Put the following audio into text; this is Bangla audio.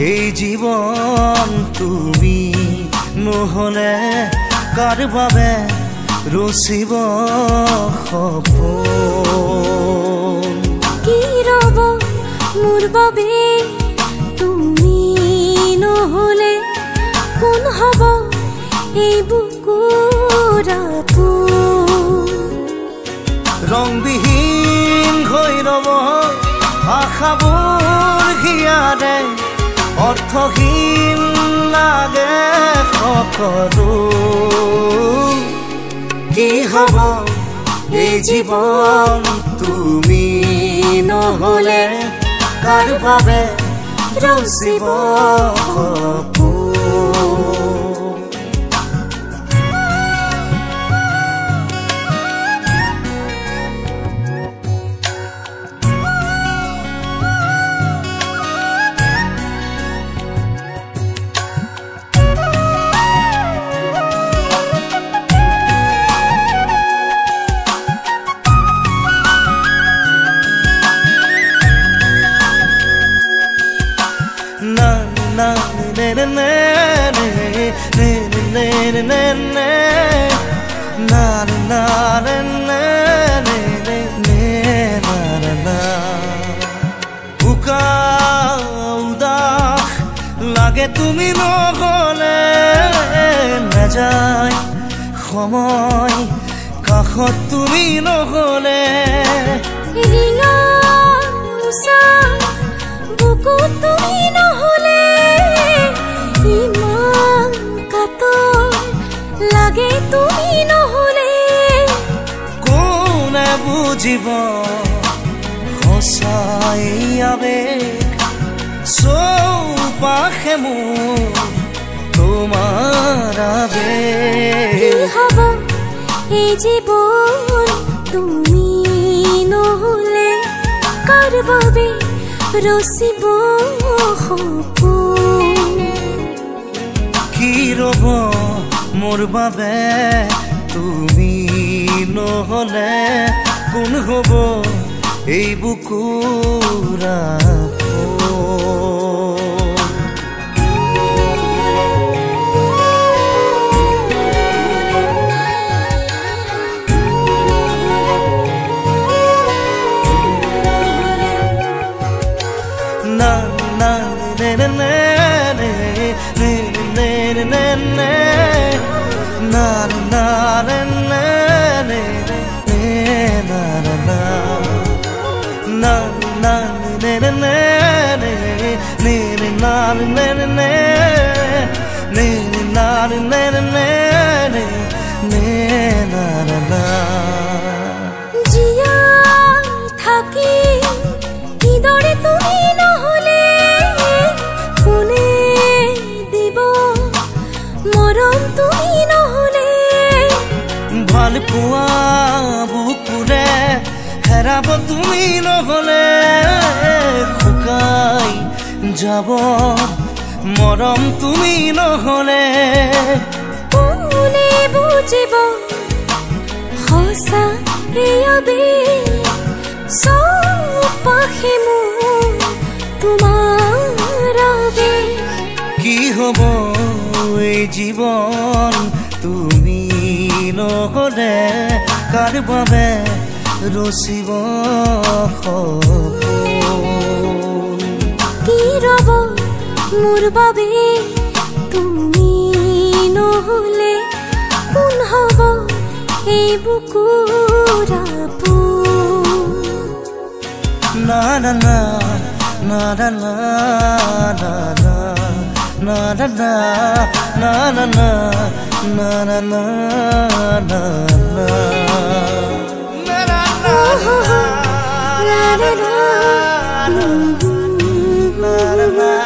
জীৱন তুমি নহ'লে কাৰ বাবে ৰচিব সপোন। কি ৰব মোৰ বাবে? তুমি নহ'লে কোন হ'ব এই বুকুৰ আপোন? ৰংবিহীন হৈ ৰব আশাবোৰ হিয়াৰে অৰ্থহীন লাগে সকলো। কি হ'ব এই জীৱন তুমি নহ'লে কাৰ বাবে ৰচিব na ne ne ne ne ne ne ne ne ne na na na ne ne ne ne na na na উকা উদাস লাগে তুমি নহলে নাযায় সময় কাষত তুমি নহলে ৰিঙা উষা বুকু তুমি নহ'লে লাগে তুমি নহ'লে। কোনে বুজিব সঁচাই আবেগ চৌপাশে মোৰ তোমাৰ আবেগ। হ'ব? এই জীৱন তুমি নহ'লে কাৰ বাবে ৰচিব সপোন কি ৰব মোৰ বাবে তুমি নহলে কোন হ'ব? এই বুকুৰা na na ne ne ne ne ne ne ne ne na ne ne ne ne ne na ne ne ne ne ne ne na na na জীয়াই থাকি কিদৰে তুমি নহ'লে কোনে দিব মৰম তুমি নহ'লে ভালো পোৱা বুকুৰে হেৰাব তুমি নহলে শুকাই যাব। মৰম তুমি নহলে কোনে বুজিব? সঁচা চৌপাশে মোৰ তোমাৰ কি হ'ব এই জীৱন? তুমি নহলে কাৰ বাবে ৰচিব মোৰ বাবে তুমি নহলে কোন হব এই বুকু ৰাবো না না না না না না la la la la la.